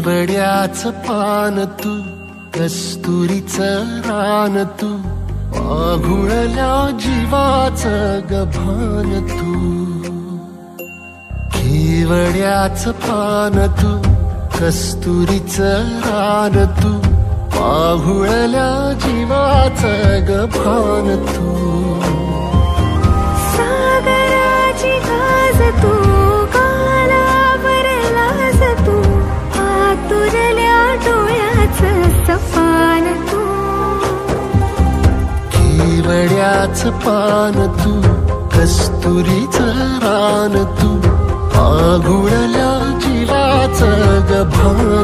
केवड्याच पान तू कस्तुरीच रान तू आघुळल्या जीवाच गभान तू. केवड्याच पान तू कस्तुरीच रान तू आघुळल्या जीवाच गभान तू. केवड्याच पान तू कस्तुरीच रान तू आघुळल्या जीवाच गभान